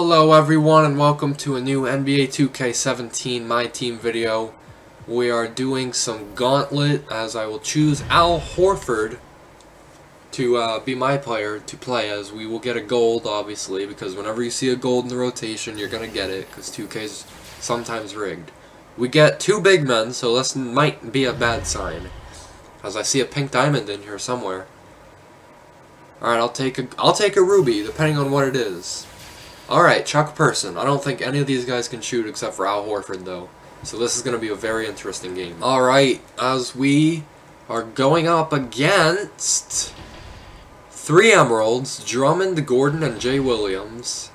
Hello everyone and welcome to a new NBA 2K17 My Team video. We are doing some gauntlet as I will choose Al Horford to uh, be my player to play as we will get a gold obviously because whenever you see a gold in the rotation you're gonna get it because 2K is sometimes rigged. We get two big men so this might be a bad sign as I see a pink diamond in here somewhere. Alright, I'll take a I'll take a ruby depending on what it is. Alright, Chuck Person. I don't think any of these guys can shoot except for Al Horford, though. So this is going to be a very interesting game. Alright, as we are going up against three Emeralds, Drummond, Gordon, and Jay Williams.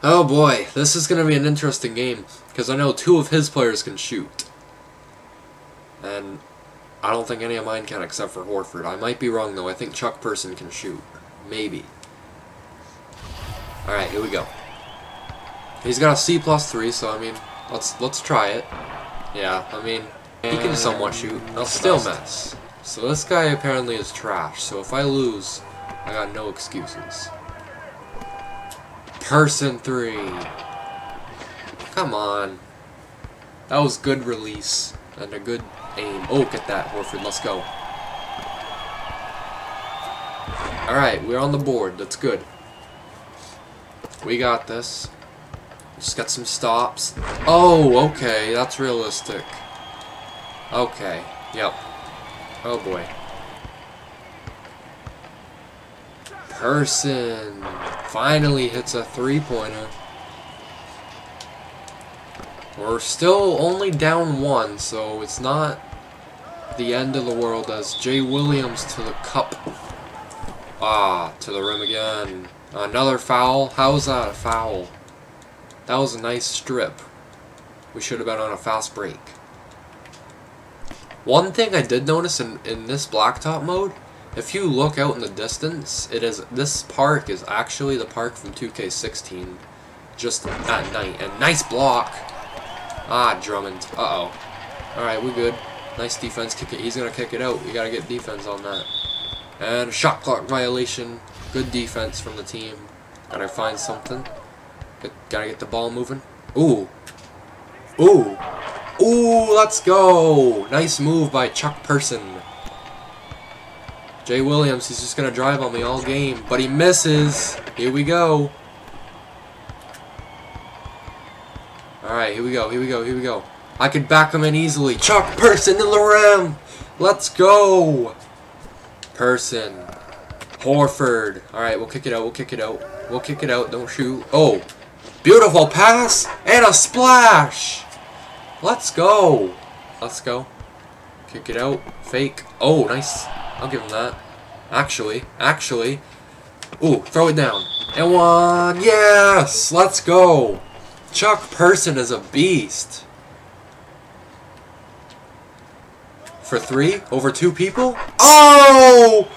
Oh boy, this is going to be an interesting game, because I know two of his players can shoot. And I don't think any of mine can except for Horford. I might be wrong, though. I think Chuck Person can shoot. Maybe. Alright, here we go. He's got a C plus three, so I mean, let's let's try it. Yeah, I mean, he can somewhat shoot. I'll still mess. So this guy apparently is trash, so if I lose, I got no excuses. Person three. Come on. That was good release and a good aim. Oh, get that, Horford. Let's go. Alright, we're on the board. That's good. We got this. Just got some stops. Oh, okay. That's realistic. Okay. Yep. Oh, boy. Person finally hits a three-pointer. We're still only down one, so it's not the end of the world as Jay Williams to the cup. Ah, to the rim again. Another foul? How was that a foul? That was a nice strip. We should have been on a fast break. One thing I did notice in, in this blacktop mode, if you look out in the distance, it is this park is actually the park from 2K16, just at night. And nice block! Ah, Drummond. Uh-oh. Alright, we good. Nice defense. Kick it. He's gonna kick it out. We gotta get defense on that. And a shot clock violation. Good defense from the team. Gotta find something. gotta get the ball moving. Ooh. Ooh. Ooh, let's go. Nice move by Chuck Person. Jay Williams, he's just gonna drive on me all game, but he misses. Here we go. Alright, here we go, here we go, here we go. I could back him in easily. Chuck Person in the rim. Let's go. Person. Horford. Alright, we'll kick it out, we'll kick it out. We'll kick it out, don't shoot. Oh! Beautiful pass! And a splash! Let's go! Let's go. Kick it out. Fake. Oh, nice. I'll give him that. Actually, actually. Ooh, throw it down. And one! Yes! Let's go! Chuck Person is a beast. For three? Over two people? Oh!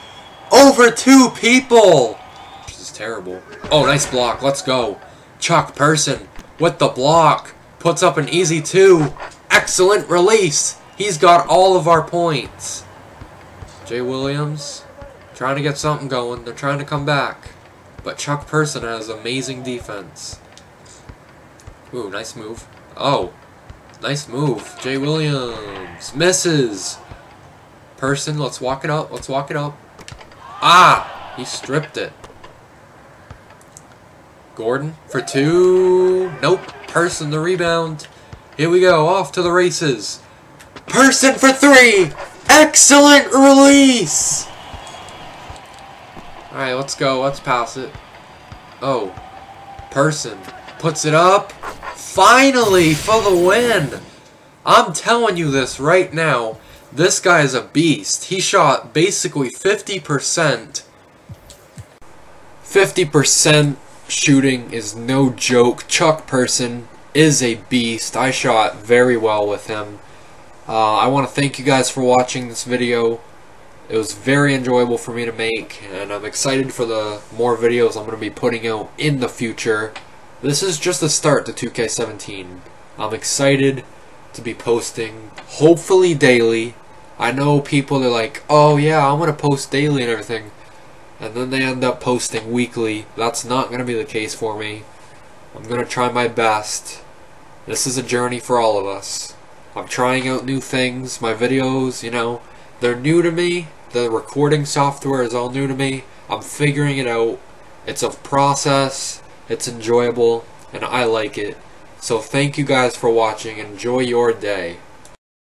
Over two people! This is terrible. Oh, nice block. Let's go. Chuck Person with the block. Puts up an easy two. Excellent release. He's got all of our points. Jay Williams trying to get something going. They're trying to come back. But Chuck Person has amazing defense. Ooh, nice move. Oh, nice move. Jay Williams misses. Person, let's walk it up. Let's walk it up. Ah! He stripped it. Gordon for two. Nope. Person the rebound. Here we go. Off to the races. Person for three. Excellent release. Alright, let's go. Let's pass it. Oh. Person puts it up. Finally for the win. I'm telling you this right now. This guy is a beast. He shot basically 50%. 50% shooting is no joke. Chuck Person is a beast. I shot very well with him. Uh, I want to thank you guys for watching this video. It was very enjoyable for me to make, and I'm excited for the more videos I'm going to be putting out in the future. This is just the start to 2K17. I'm excited to be posting, hopefully daily, I know people are like, oh yeah, I'm going to post daily and everything. and then they end up posting weekly. That's not going to be the case for me. I'm going to try my best. This is a journey for all of us. I'm trying out new things. My videos, you know, they're new to me. The recording software is all new to me. I'm figuring it out. It's a process. It's enjoyable, and I like it. So thank you guys for watching. Enjoy your day.